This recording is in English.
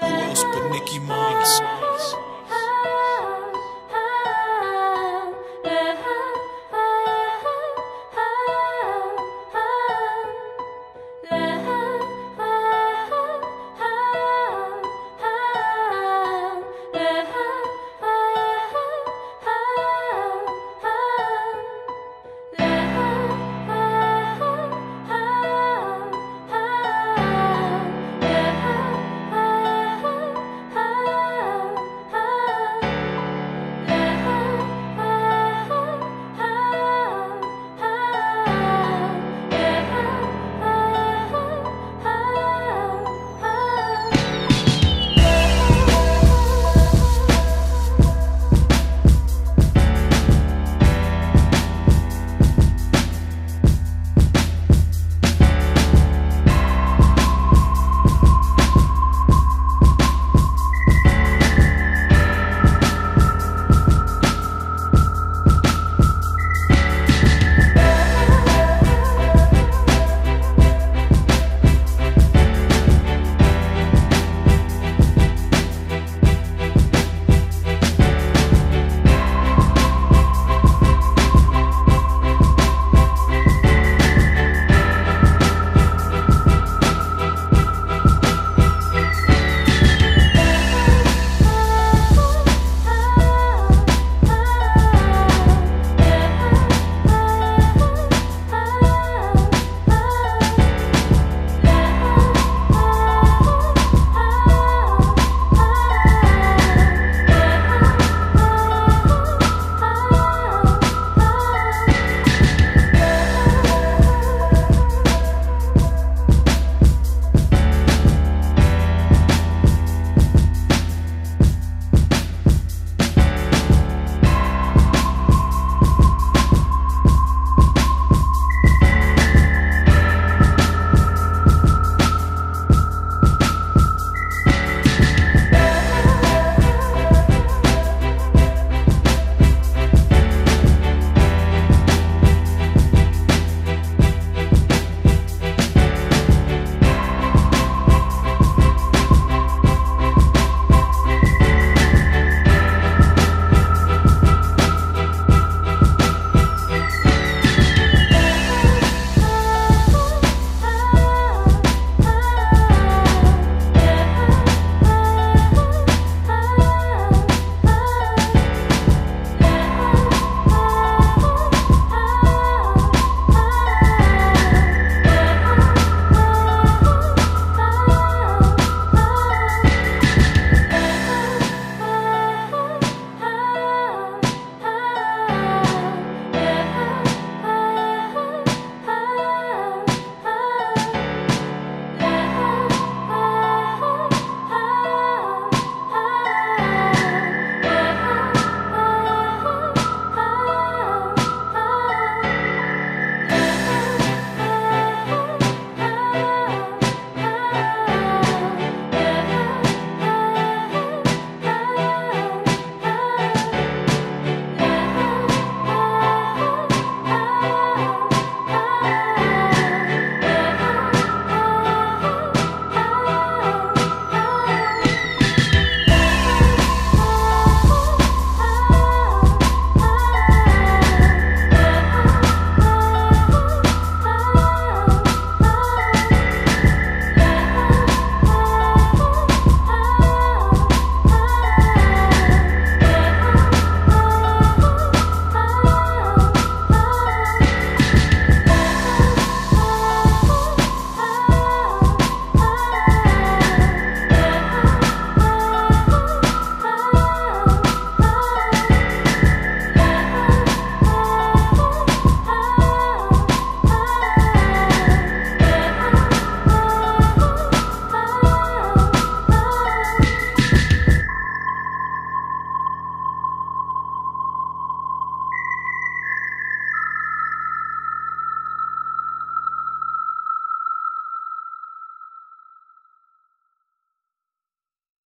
Who else but Nicki Minaj?